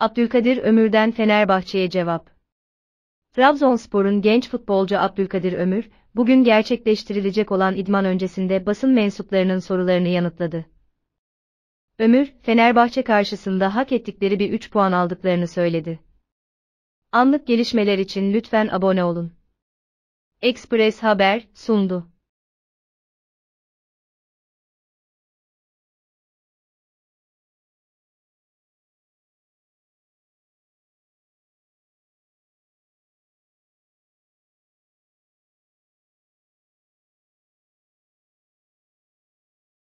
Abdülkadir Ömür'den Fenerbahçe'ye cevap. Trabzonspor'un genç futbolcu Abdülkadir Ömür, bugün gerçekleştirilecek olan idman öncesinde basın mensuplarının sorularını yanıtladı. Ömür, Fenerbahçe karşısında hak ettikleri bir 3 puan aldıklarını söyledi. Anlık gelişmeler için lütfen abone olun. Express Haber sundu.